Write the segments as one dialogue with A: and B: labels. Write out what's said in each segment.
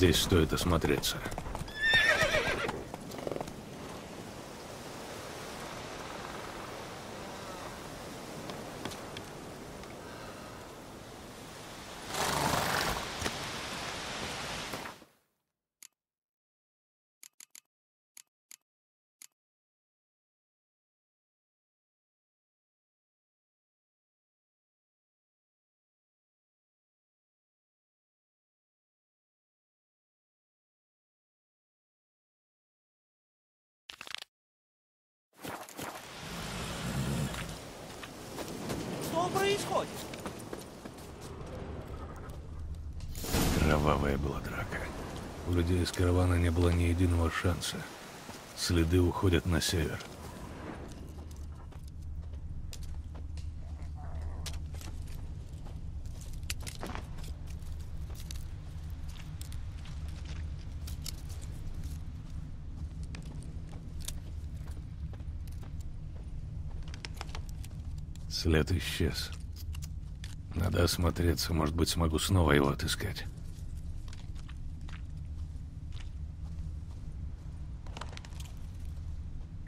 A: Здесь стоит осмотреться.
B: Что происходит?
A: Кровавая была драка. У людей из каравана не было ни единого шанса. Следы уходят на север. След исчез. Надо осмотреться, может быть, смогу снова его отыскать.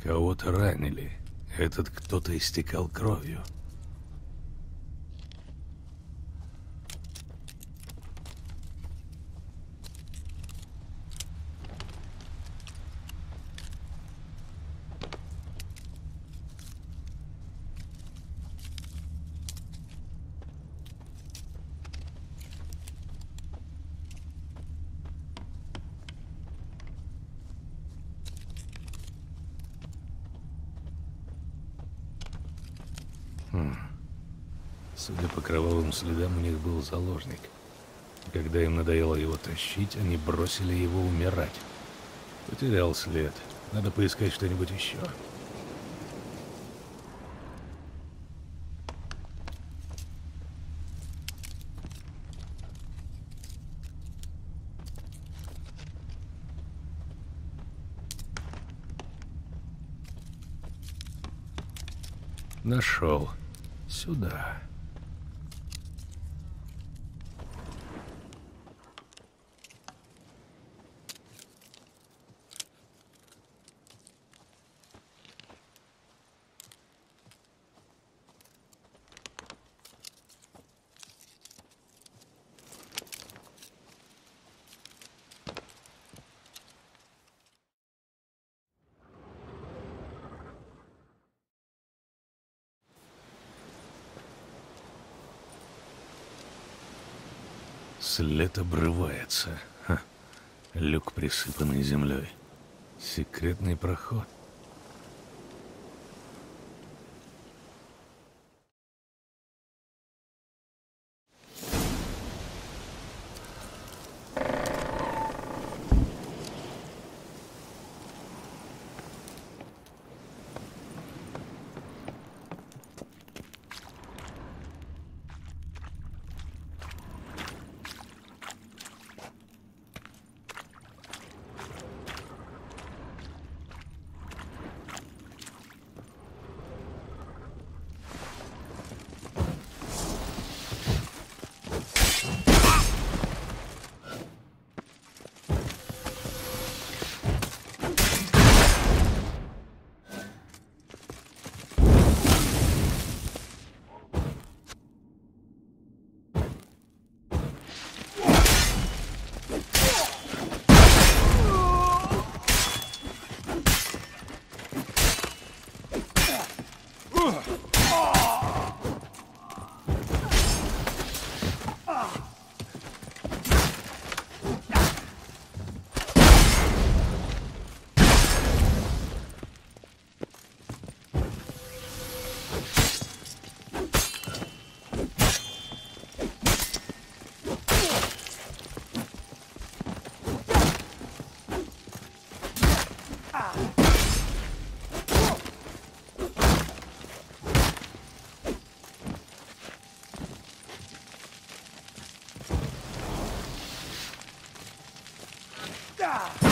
A: Кого-то ранили. Этот кто-то истекал кровью. Судя по кровавым следам, у них был заложник. Когда им надоело его тащить, они бросили его умирать. Потерял след. Надо поискать что-нибудь еще. Нашел. Сюда. Присыпанный землей. Секретный проход.
C: God!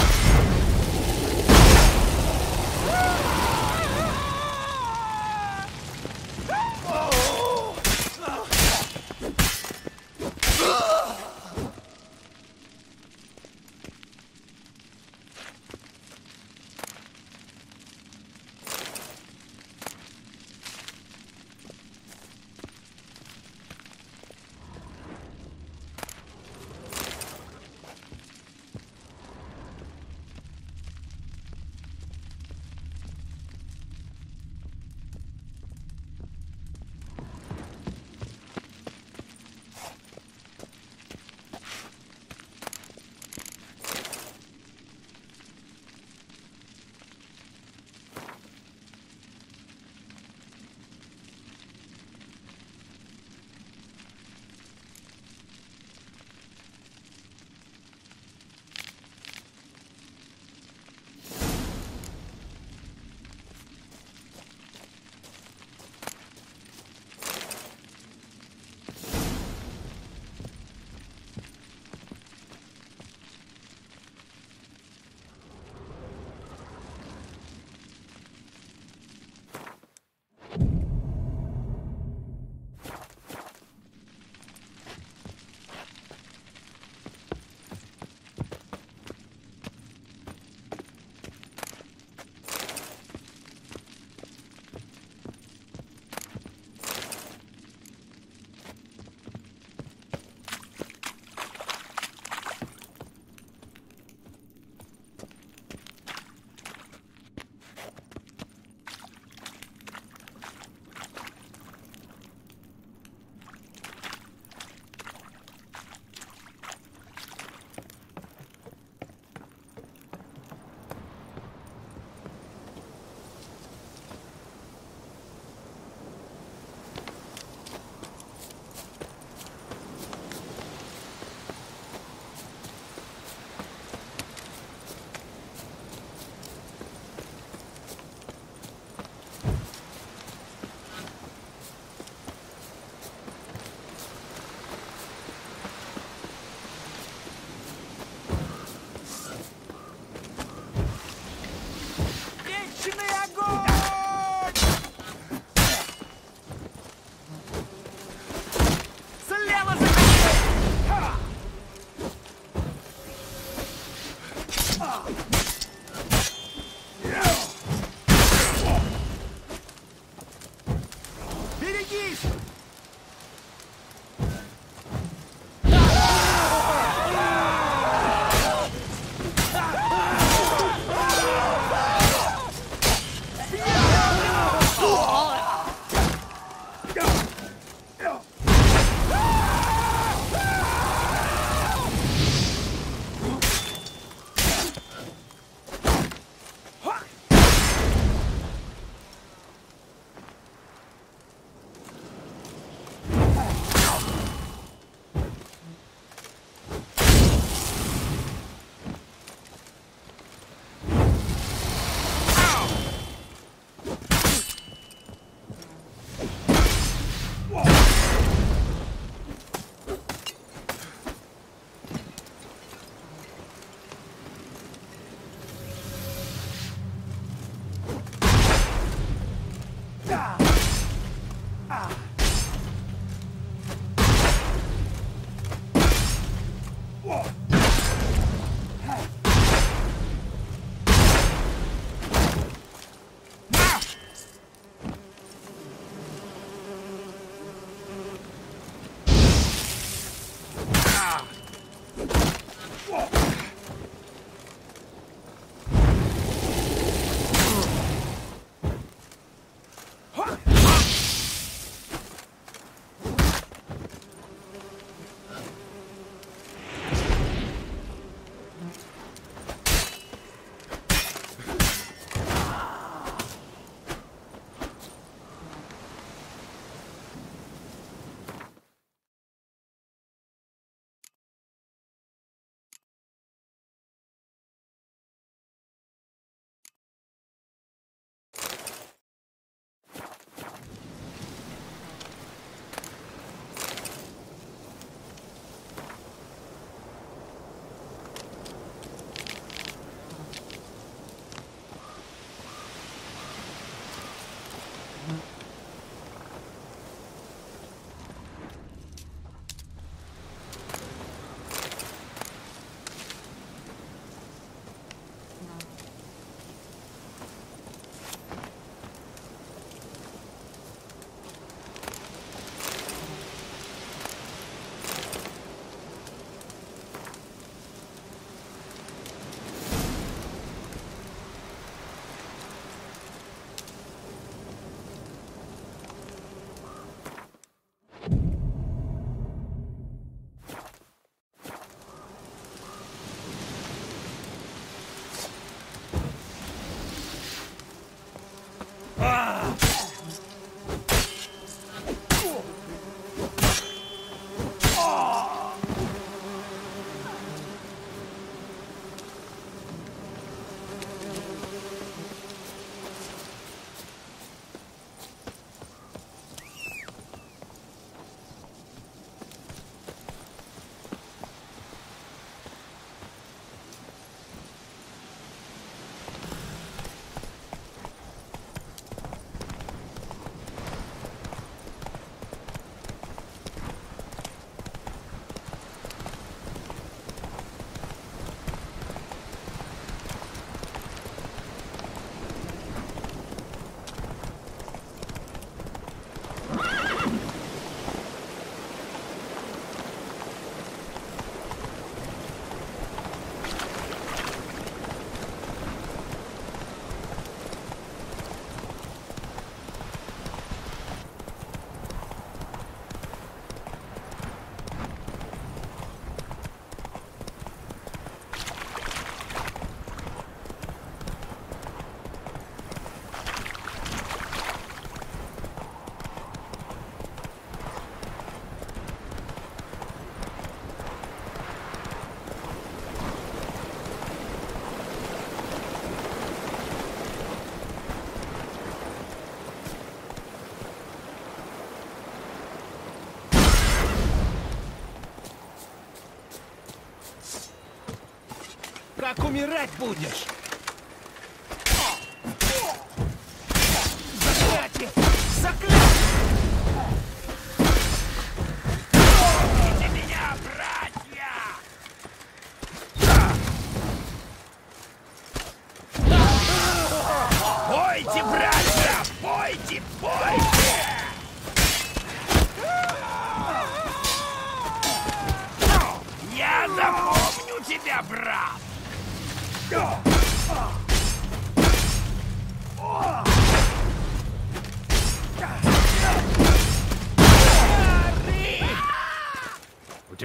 C: Как умирать будешь?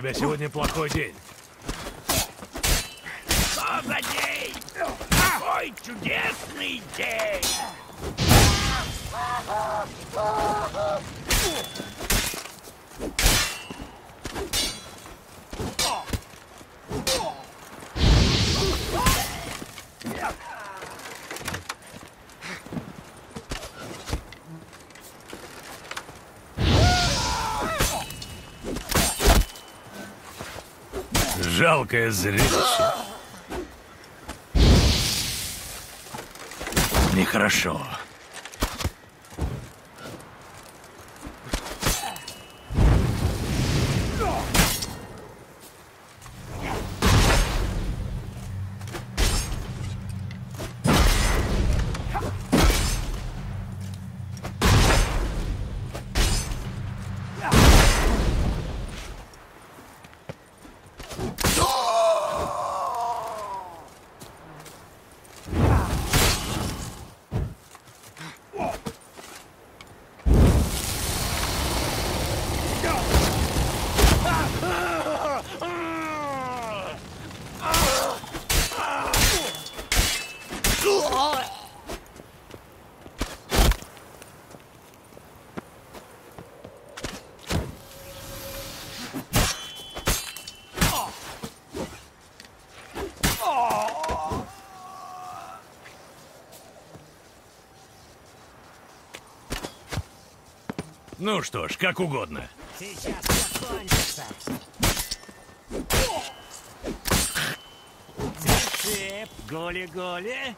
C: Тебя
A: сегодня плохой день.
C: Что за день? Какой чудесный день!
A: Жалкое зрелище. Нехорошо. Ну что ж, как угодно.
C: Сейчас все кончится. Цып-цып, голи-голи.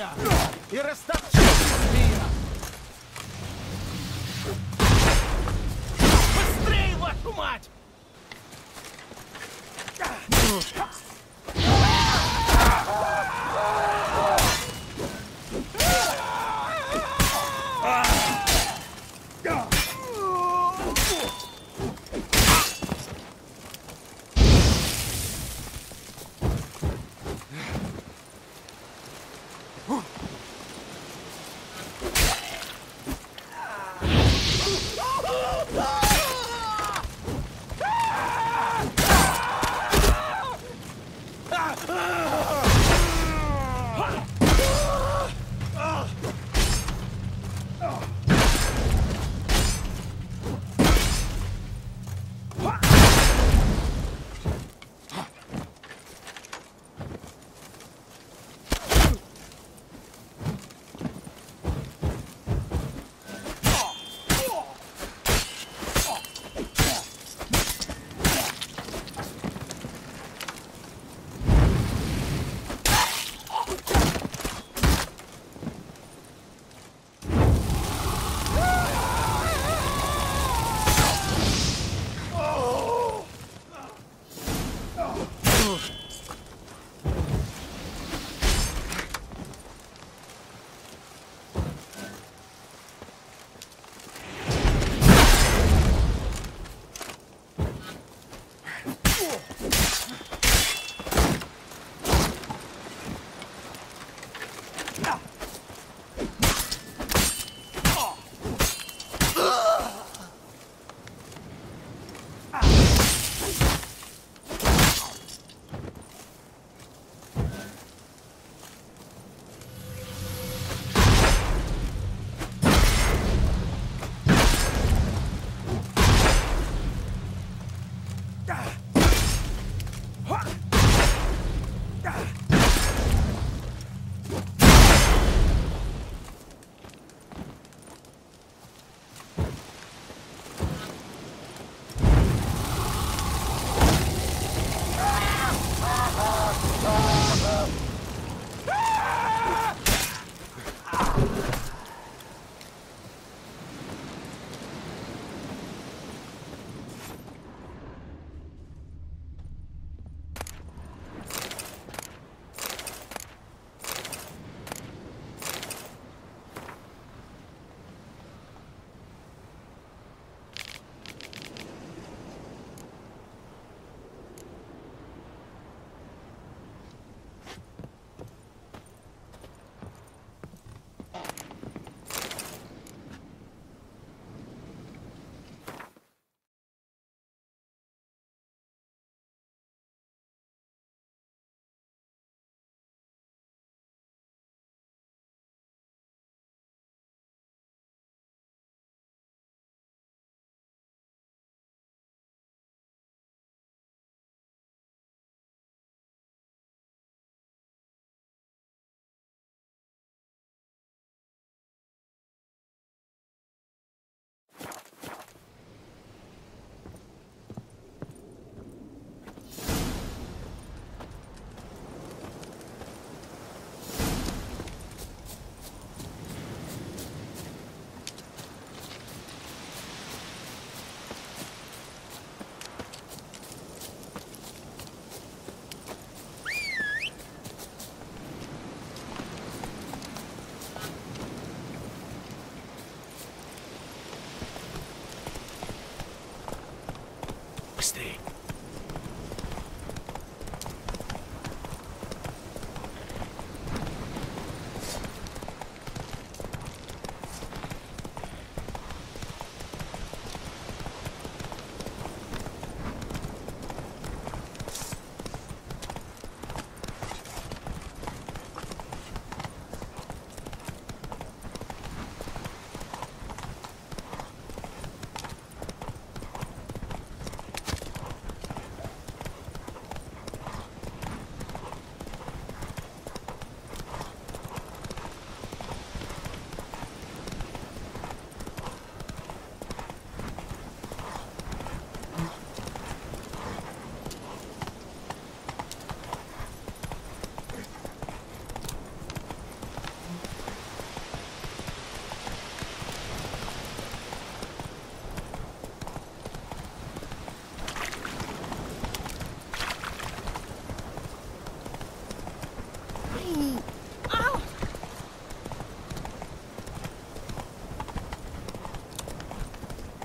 C: Я и растопчу змея! Быстрее, вашу мать!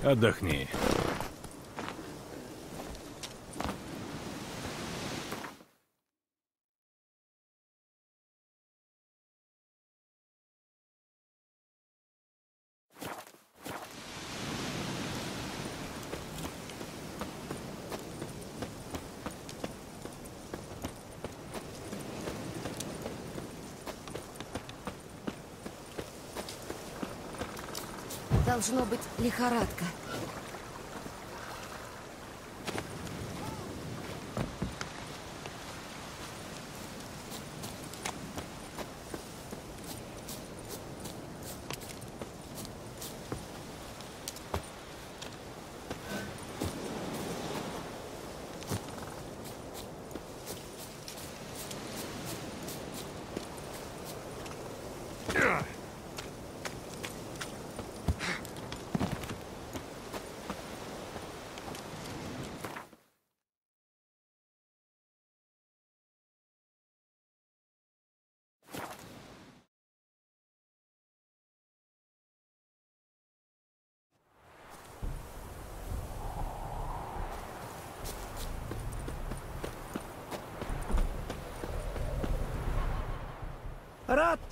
A: Отдохни.
D: Должно быть лихорадка.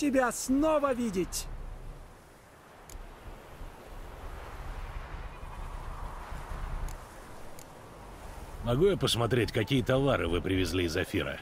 B: Тебя снова видеть.
A: Могу я посмотреть, какие товары вы привезли из Афира?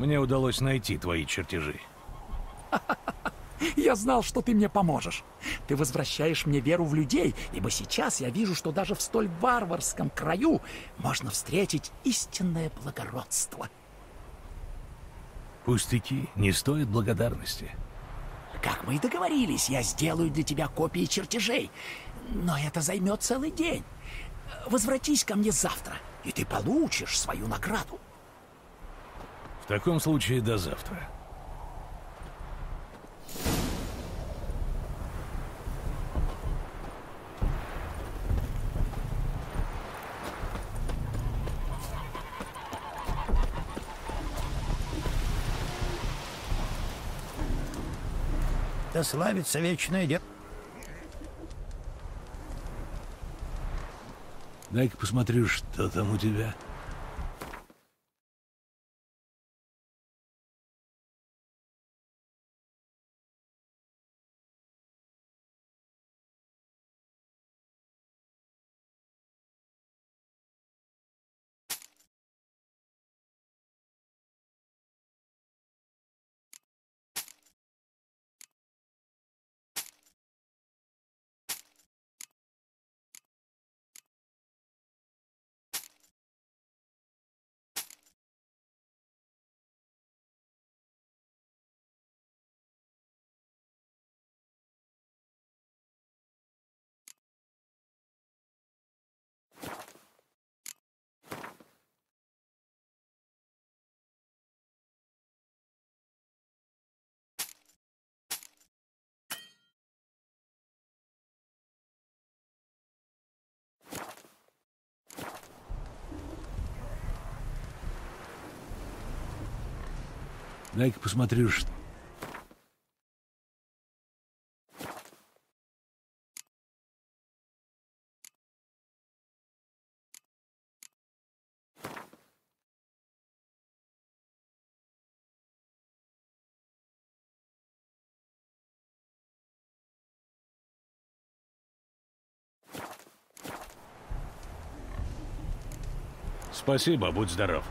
A: Мне удалось найти твои чертежи.
E: Я знал, что ты мне поможешь. Ты возвращаешь мне веру в людей, ибо сейчас я вижу, что даже в столь варварском краю можно встретить истинное благородство.
A: Пустяки не стоят благодарности.
E: Как мы и договорились, я сделаю для тебя копии чертежей. Но это займет целый день. Возвратись ко мне завтра, и ты получишь свою награду.
A: В таком случае до завтра.
F: Да славится вечное дело.
A: Дай-ка посмотрю, что там у тебя. Дай-ка посмотрю, что... Спасибо, будь здоров.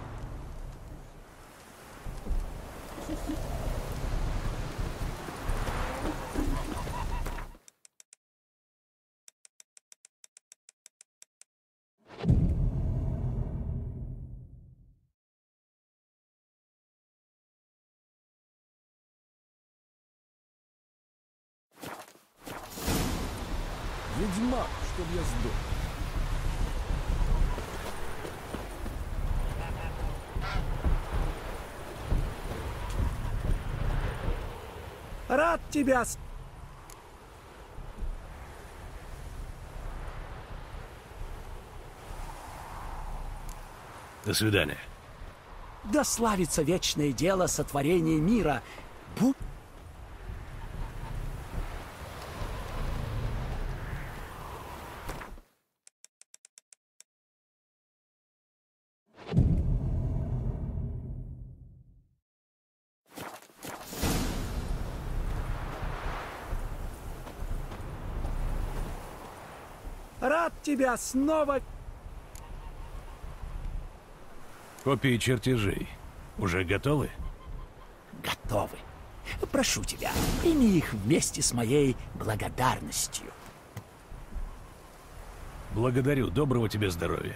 B: Тебя с...
A: До свидания.
E: Да славится вечное дело сотворения мира. Будь
B: тебя снова...
A: Копии чертежей уже готовы?
E: готовы. Прошу тебя, прими их вместе с моей благодарностью.
A: Благодарю. Доброго тебе здоровья.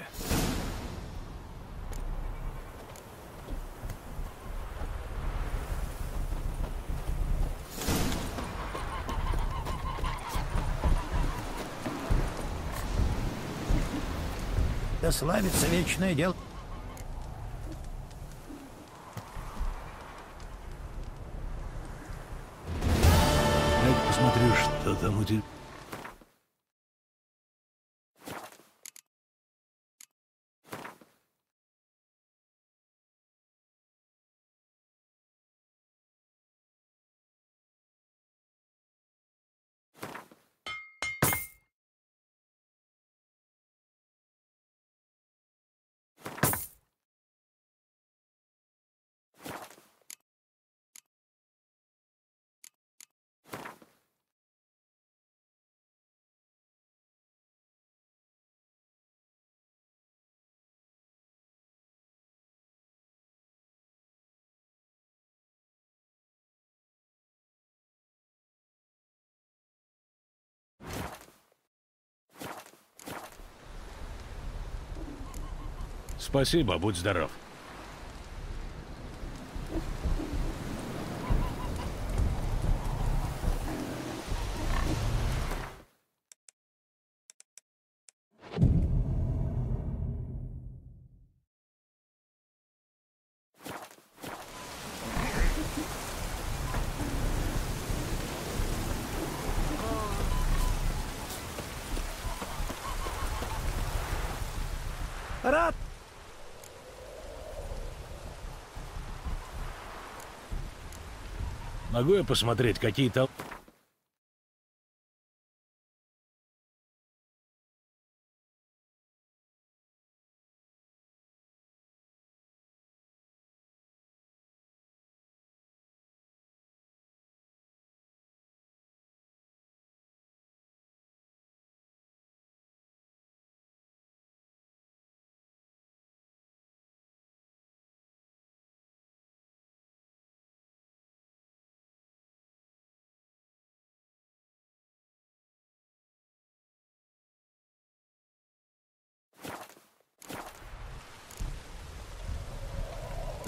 D: Славится вечное дело.
A: Дай посмотрю, что там у тебя. Спасибо, будь здоров. Могу я посмотреть, какие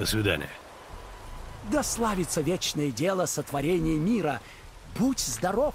A: До свидания.
E: Да славится вечное дело сотворения мира. Будь здоров.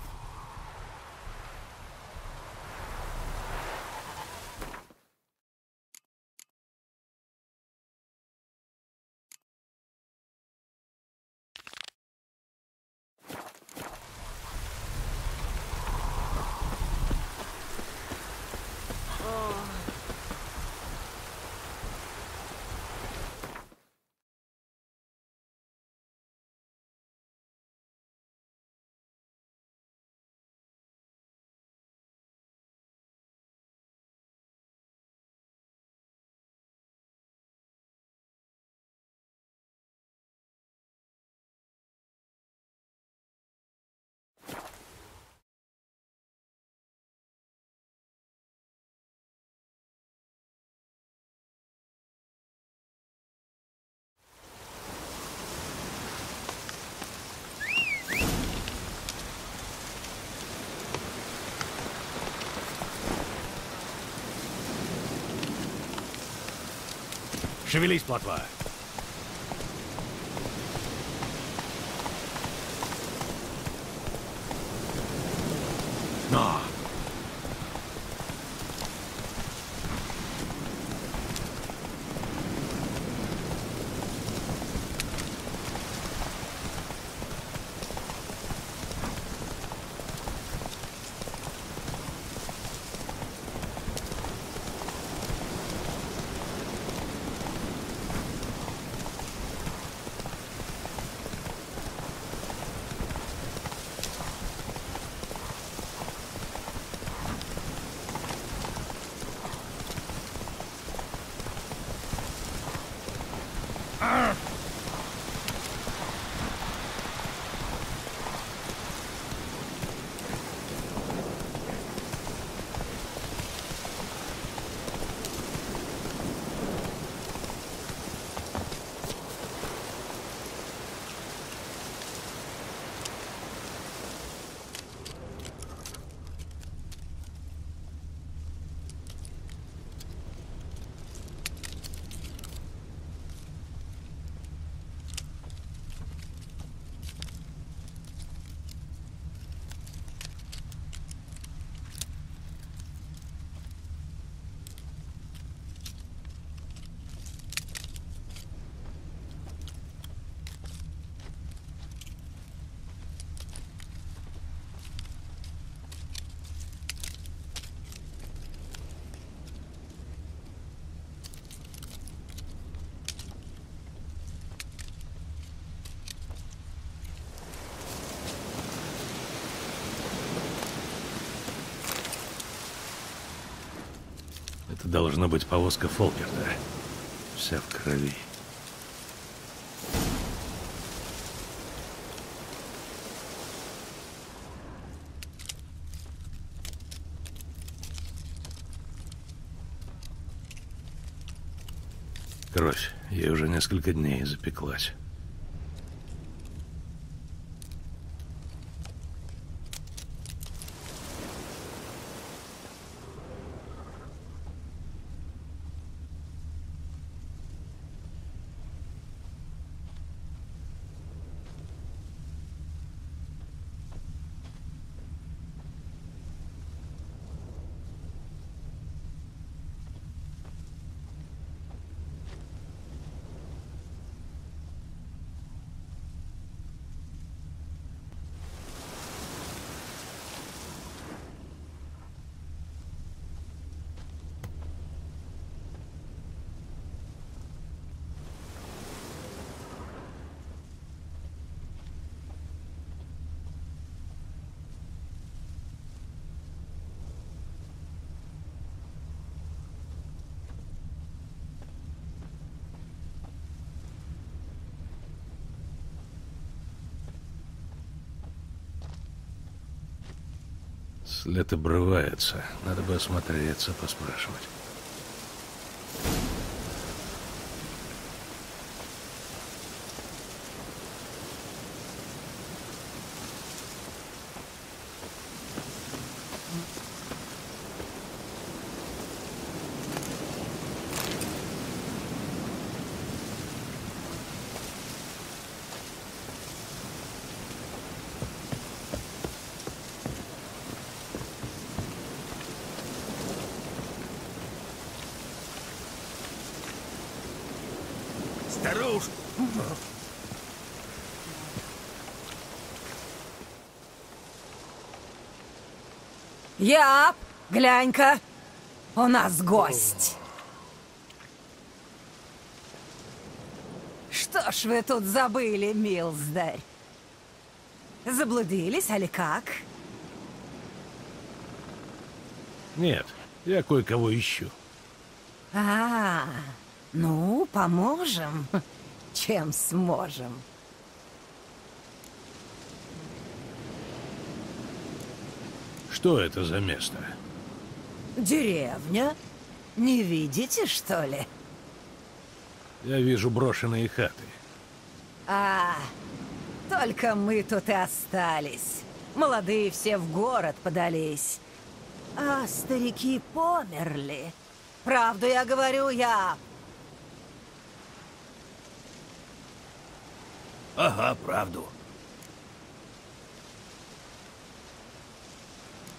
A: Шевелись, плотва. Но! Должна быть повозка Фолкерта. Вся в крови. Кровь. Ей уже несколько дней запеклась. След обрывается. Надо бы осмотреться, поспрашивать.
F: Яп, глянь-ка, у нас гость. Что ж вы тут забыли, милздарь? Заблудились, али как?
A: Нет, я кое-кого ищу.
F: А, ну, поможем, чем сможем.
A: Что это за место?
F: Деревня? Не видите, что ли?
A: Я вижу брошенные хаты.
F: А, только мы тут и остались. Молодые все в город подались. А старики померли. Правду я говорю, я.
C: Ага, правду.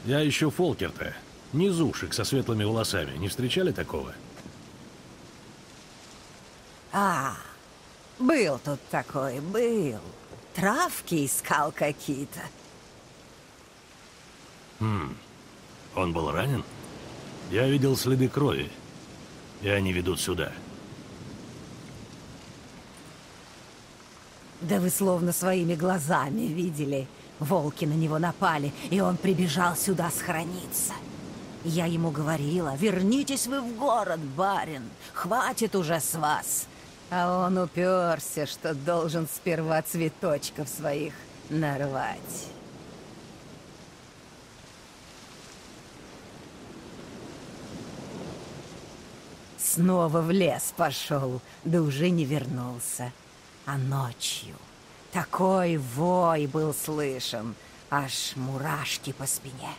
A: Я ищу Фолкерта. Низушек со светлыми волосами. Не встречали такого?
F: А, был тут такой, был. Травки искал какие-то.
A: Он был ранен? Я видел следы крови. И они ведут сюда.
F: Да вы словно своими глазами видели. Волки на него напали, и он прибежал сюда схорониться. Я ему говорила, вернитесь вы в город, барин, хватит уже с вас. А он уперся, что должен сперва цветочков своих нарвать. Снова в лес пошел, да уже не вернулся. А ночью такой вой был слышен, аж мурашки по спине.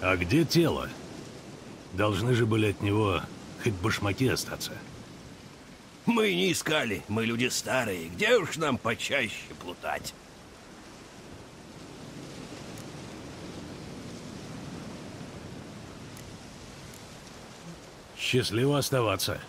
A: А где тело? Должны же были от него хоть башмаки остаться.
G: Мы не искали, мы люди старые. Где уж нам почаще плутать?
A: Счастливо оставаться.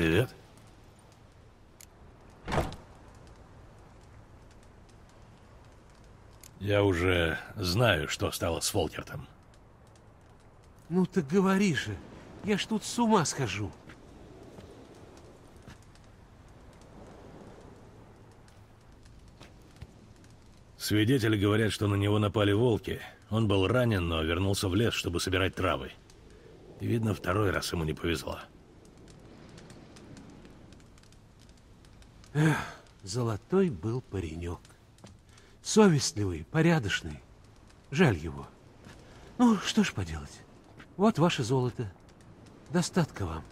A: Привет. Я уже знаю, что стало с Волкертом.
H: Ну так говори же. Я ж тут с ума схожу.
A: Свидетели говорят, что на него напали волки. Он был ранен, но вернулся в лес, чтобы собирать травы. И, видно, второй раз ему не повезло.
H: Золотой был паренек. Совестливый, порядочный. Жаль его. Ну, что ж поделать. Вот ваше золото. Достатка вам.